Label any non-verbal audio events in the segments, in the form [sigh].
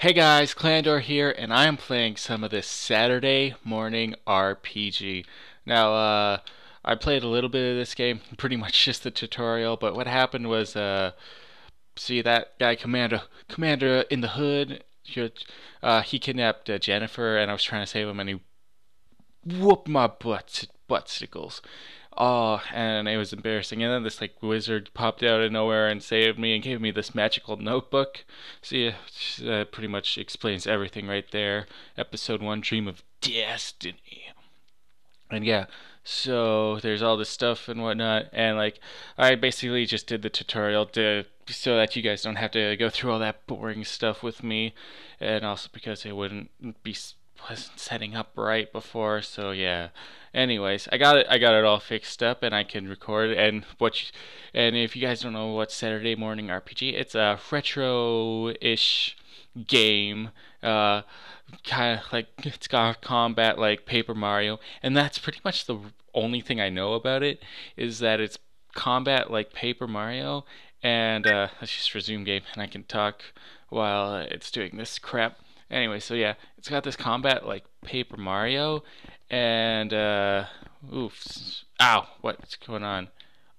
Hey guys, Clandor here, and I am playing some of this Saturday morning RPG. Now, uh, I played a little bit of this game, [laughs] pretty much just the tutorial, but what happened was, uh, see that guy, Commander, Commander in the Hood, he, uh, he kidnapped uh, Jennifer, and I was trying to save him, and he whooped my butt, buttsticles. Oh, and it was embarrassing. And then this like wizard popped out of nowhere and saved me and gave me this magical notebook. So, uh, pretty much explains everything right there. Episode one, Dream of Destiny. And yeah, so there's all this stuff and whatnot, and like I basically just did the tutorial to so that you guys don't have to go through all that boring stuff with me, and also because it wouldn't be wasn't setting up right before. So yeah. Anyways, I got it. I got it all fixed up, and I can record. And what? You, and if you guys don't know what Saturday Morning RPG, it's a retro-ish game. Uh, kind of like it's got combat like Paper Mario, and that's pretty much the only thing I know about it. Is that it's combat like Paper Mario, and uh, let's just resume game, and I can talk while it's doing this crap. Anyway, so yeah, it's got this combat like Paper Mario, and uh, oof, ow, what's going on?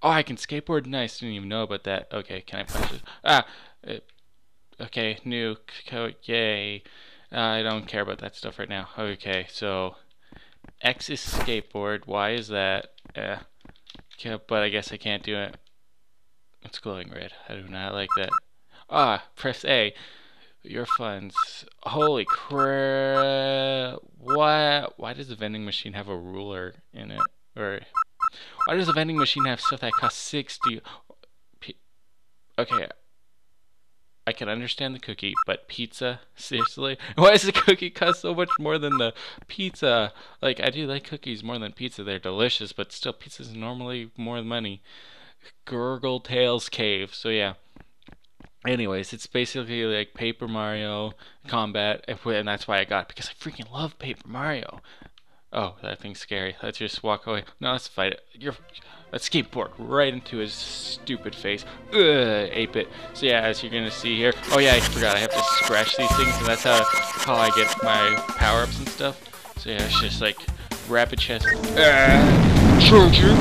Oh, I can skateboard. Nice, didn't even know about that. Okay, can I punch it? Ah, it, okay, new. Yay. Uh, I don't care about that stuff right now. Okay, so X is skateboard. Y is that? Yeah, but I guess I can't do it. It's glowing red. I do not like that. Ah, press A. Your funds. Holy crap. Why, why does the vending machine have a ruler in it? Or why does the vending machine have stuff that costs 60? Okay. I can understand the cookie, but pizza? [laughs] Seriously? Why does the cookie cost so much more than the pizza? Like, I do like cookies more than pizza. They're delicious, but still, pizza's normally more money. Gurgle Tales Cave. So, yeah. Anyways, it's basically like Paper Mario combat, and that's why I got it, because I freaking love Paper Mario. Oh, that thing's scary. Let's just walk away. No, let's fight it. You're, let's skateboard right into his stupid face. Ugh, ape it. So yeah, as you're gonna see here. Oh yeah, I forgot. I have to scratch these things, and that's how how I get my power ups and stuff. So yeah, it's just like rapid chest. Charging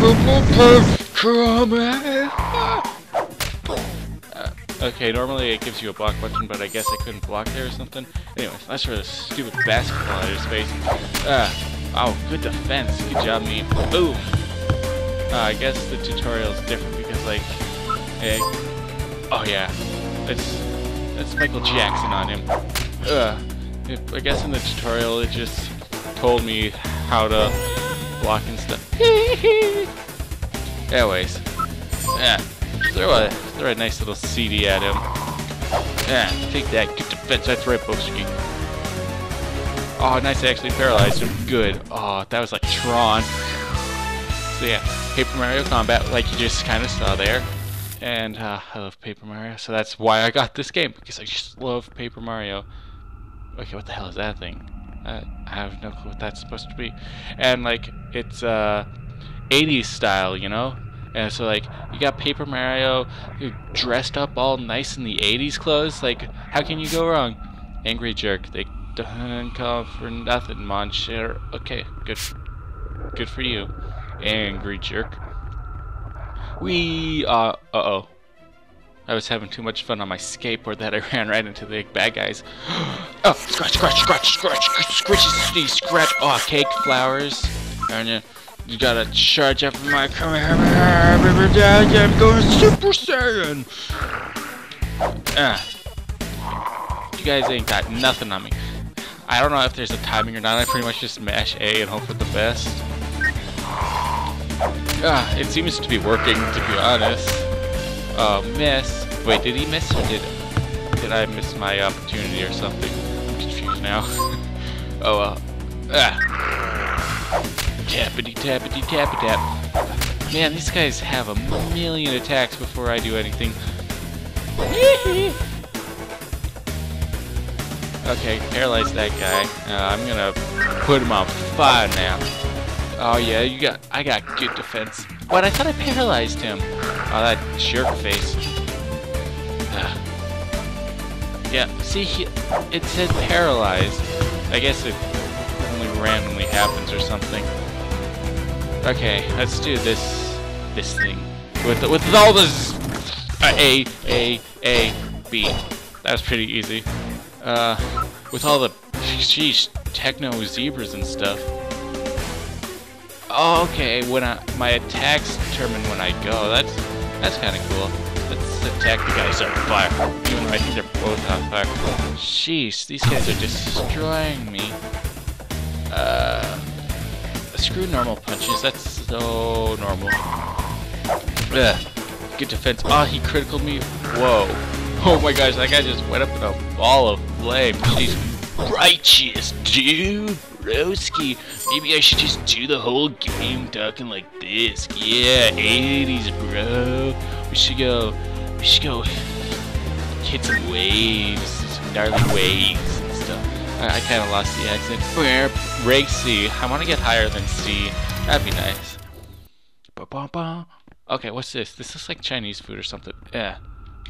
Okay, normally it gives you a block button, but I guess I couldn't block there or something. Anyways, that's for the stupid basketball out of space. Ah, oh, good defense. Good job, me. Boom. Uh, I guess the tutorial is different because, like, eh, oh yeah, that's that's Michael Jackson on him. Uh, I guess in the tutorial it just told me how to block and stuff. [laughs] Anyways, yeah. Throw a, throw a nice little CD at him. Yeah, take that. Get defense. That's right, Boski. Oh, nice. I actually paralyzed him. Good. Oh, that was like Tron. So yeah, Paper Mario Combat, like you just kind of saw there. And uh, I love Paper Mario, so that's why I got this game, because I just love Paper Mario. Okay, what the hell is that thing? Uh, I have no clue what that's supposed to be. And, like, it's uh, 80s style, you know? And so like you got Paper Mario dressed up all nice in the 80s clothes. Like how can you go wrong? Angry jerk. They don't call for nothing, Monster. Okay, good, good for you, angry jerk. We uh uh oh. I was having too much fun on my skateboard that I ran right into the bad guys. oh, scratch, scratch, scratch, scratch, scratch, scratch, scratch. Oh, cake flowers. You gotta charge up my Kamehameha, I'm going Super Saiyan! Ah. You guys ain't got nothing on me. I don't know if there's a timing or not, I pretty much just mash A and hope for the best. Ah, it seems to be working, to be honest. Oh, miss. Wait, did he miss or did, did I miss my opportunity or something? I'm confused now. [laughs] oh well. Ah. Tappity tappity tappity tap. Man, these guys have a million attacks before I do anything. [laughs] okay, paralyze that guy. Uh, I'm gonna put him on fire now. Oh yeah, you got. I got good defense. What? I thought I paralyzed him. Oh, that jerk face. Yeah, see, he, it said paralyzed. I guess it only randomly happens or something. Okay, let's do this this thing with with all this uh, A A A B. That was pretty easy. Uh, with all the sheesh techno zebras and stuff. Oh, okay. When I my attacks determine when I go. That's that's kind of cool. Let's attack the guys on fire. Even though I think they're both on fire. Sheesh, these guys are destroying me. Uh, screw normal punches. That's so normal. Ugh. Good defense. Ah, oh, he critical me. Whoa. [laughs] Oh my gosh, that guy just went up in a ball of flame. She's righteous, dude. Broski. Maybe I should just do the whole game talking like this. Yeah, 80s, bro. We should go. We should go [laughs] hit some waves, some gnarly waves. I, I kind of lost the accent. Where? Rank C. I want to get higher than C. That'd be nice. Ba -ba -ba. Okay, what's this? This looks like Chinese food or something. Yeah.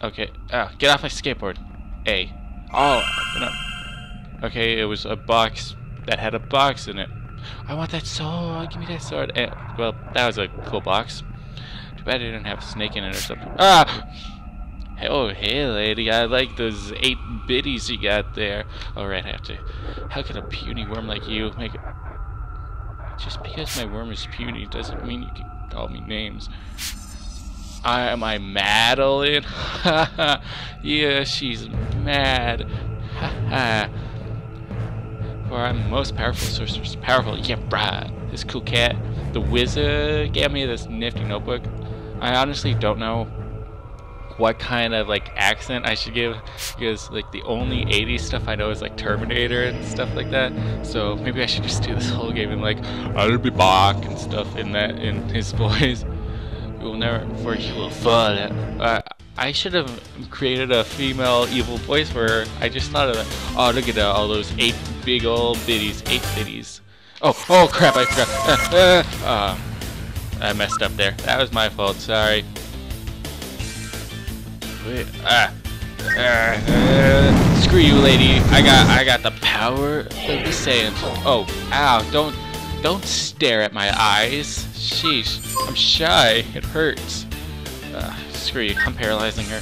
Okay. Ah, get off my skateboard. A. Oh. Okay, it was a box that had a box in it. I want that sword. Give me that sword. And, well, that was a cool box. Too bad it didn't have a snake in it or something. Ah! Oh, hey, lady. I like those eight biddies you got there. Alright, I have to... How can a puny worm like you make it... Just because my worm is puny doesn't mean you can call me names. I am I Madeline? [laughs] yeah, she's mad. [laughs] For I'm most powerful sorceress. Powerful, yeah, brah. This cool cat, the wizard, gave me this nifty notebook. I honestly don't know what kind of like accent I should give because like the only 80s stuff I know is like Terminator and stuff like that. So maybe I should just do this whole game in like I'll be back and stuff in that in his [laughs] voice. You will never for you will fall. Uh, I should have created a female evil voice where I just thought of that. Oh, look at that, all those eight big old biddies, eight biddies. Oh, oh crap, I forgot. [laughs] Uh, I messed up there. That was my fault, sorry. Ah. Uh, screw you, lady. I got I got the power of the Saiyans. Oh, ow! Don't don't stare at my eyes. Sheesh, I'm shy. It hurts. Uh, screw you. I'm paralyzing her.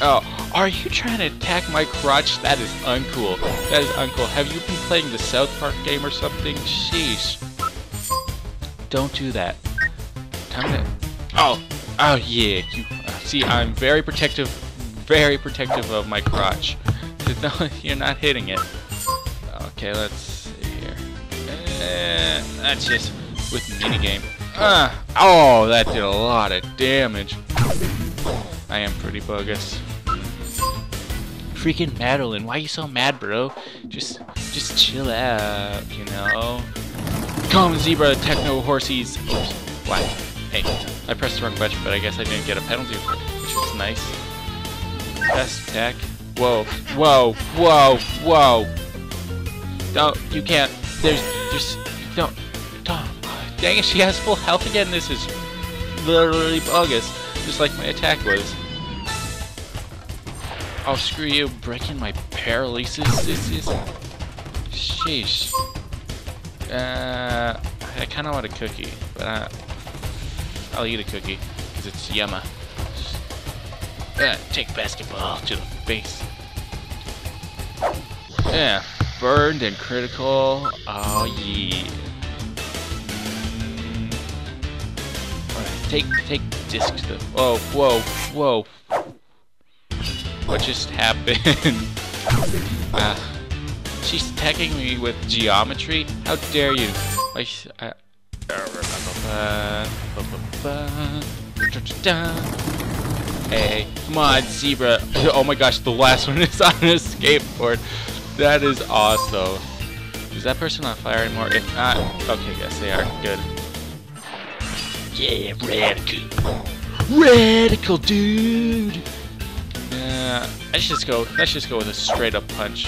Oh, are you trying to attack my crotch? That is uncool. That is uncool. Have you been playing the South Park game or something? Sheesh. Don't do that. Time to. Oh, oh yeah. You See, I'm very protective, very protective of my crotch. [laughs] No, you're not hitting it. Okay, let's see here. Uh, that's just with minigame. Ah, oh, that did a lot of damage. I am pretty bogus. Freaking Madeline, why are you so mad, bro? Just, just chill out, you know. Come, zebra, techno horsies. Oops, what? Hey, I pressed the wrong button, but I guess I didn't get a penalty for it, which was nice. Best attack. Whoa, whoa, whoa, whoa. Don't, you can't, there's, just, don't. Dang it, she has full health again. This is literally bogus, just like my attack was. Oh, screw you, breaking my paralysis. This is, sheesh. Uh, I kind of want a cookie, but I, I'll eat a cookie, because it's yumma. Uh, take basketball to the face. Yeah, burned and critical. Oh yeah. Take take disc to the. Whoa, whoa, whoa. What just happened? uh, [laughs] she's attacking me with geometry. How dare you? I, I, Hey, come on, zebra. [laughs] Oh my gosh, the last one is on a skateboard. That is awesome. Is that person on fire anymore? If not, okay, yes, they are. Good. Yeah, radical. Radical, dude. Yeah, let's just go. Let's just go with a straight up punch.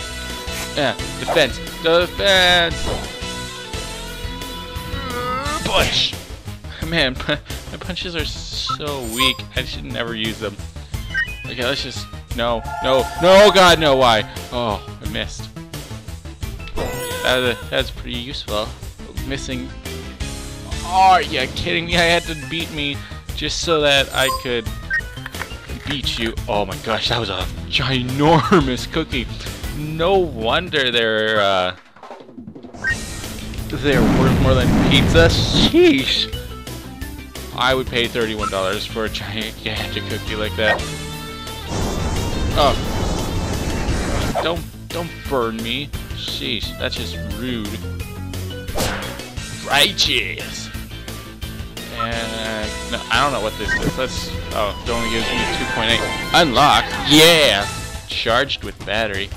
Yeah, defense. Defense. Push. [laughs] Man, my punches are so weak. I should never use them. Okay, let's just no, no, no, God, no, why? Oh, I missed. That, that's pretty useful. Missing. Oh, are you kidding me? I had to beat me just so that I could beat you. Oh my gosh, that was a ginormous cookie. No wonder they're, uh, they're worth more than pizza. Sheesh. I would pay $31 for a gigantic [laughs] cookie like that. Oh. Don't, don't burn me. Sheesh, that's just rude. Righteous. And, no, I don't know what this is. Let's, oh, it only gives me 2.8. Unlock. Yeah. Charged with battery.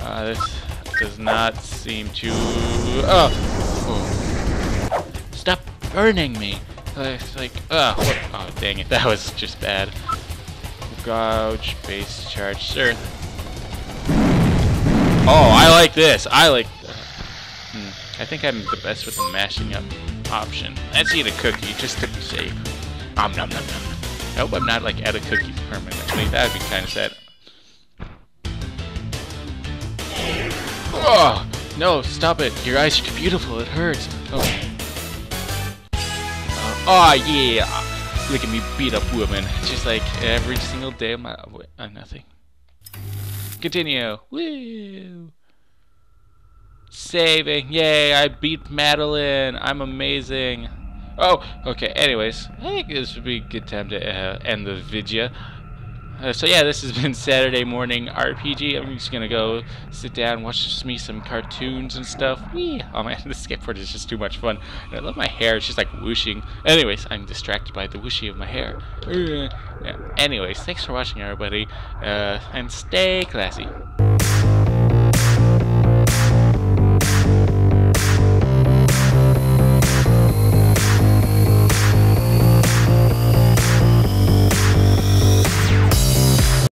Uh, this does not seem to, oh. oh. Stop burning me. Like, uh, what? Oh, dang it. [laughs] That was just bad. Gouge, base charge, sir. Oh, I like this. I like. Hmm. I think I'm the best with the mashing up option. Let's eat a cookie just to be safe. Om nom nom nom. I hope I'm not like out of cookies permanently. That would be kind of sad. Oh no! Stop it! Your eyes are beautiful. It hurts. Oh. Oh yeah! Look at me beat up women. Just like every single day of my uh, nothing. Continue. Woo! Saving. Yay, I beat Madeline. I'm amazing. Oh, okay. Anyways, I think this would be a good time to uh, end the video. Uh, so yeah, this has been [laughs] Saturday morning RPG. I'm just gonna go sit down, watch me some cartoons and stuff. Whee! Oh man, [laughs] this skateboard is just too much fun. And I love my hair; it's just like whooshing. Anyways, I'm distracted by the whooshy of my hair. Uh, yeah. Anyways, thanks for watching, everybody, uh, and stay classy.